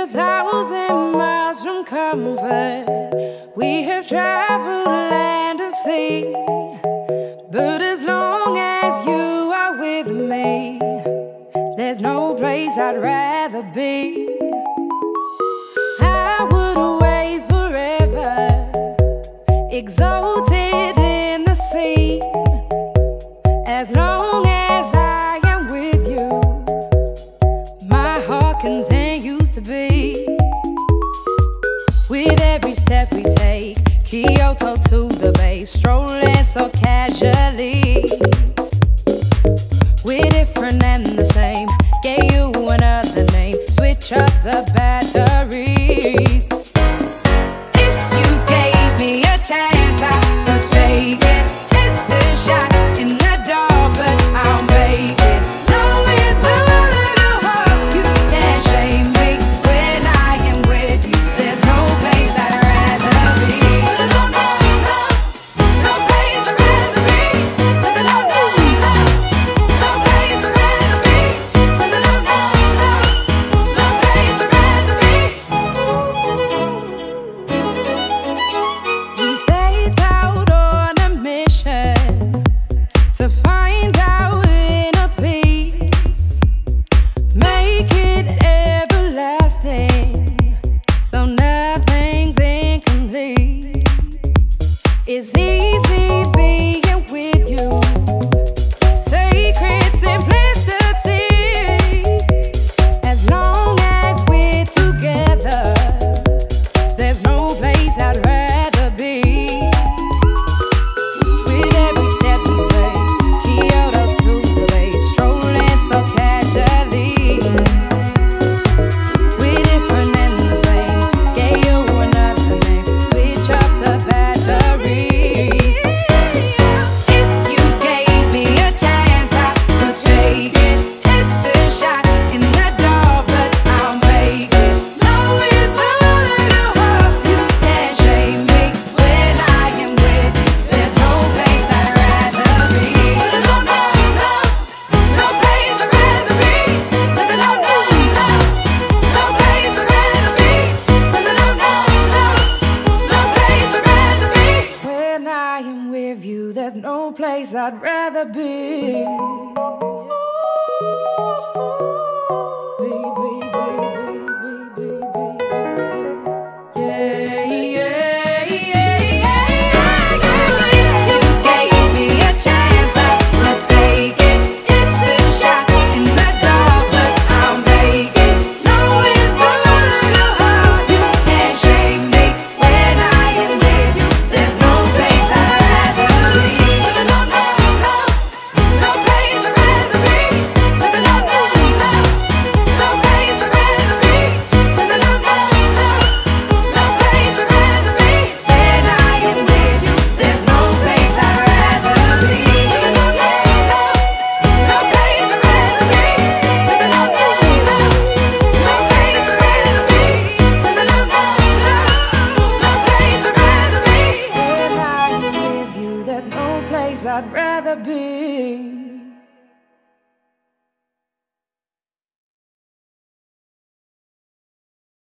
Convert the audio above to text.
a thousand miles from comfort. We have traveled land and sea. But as long as you are with me, there's no place I'd rather be. I would forever, exalted in the. As long as I am with you, my heart to be. With every step we take, Kyoto to the bay, strolling so casually. We're different and the same, gave you another name, switch up the place I'd rather be. me.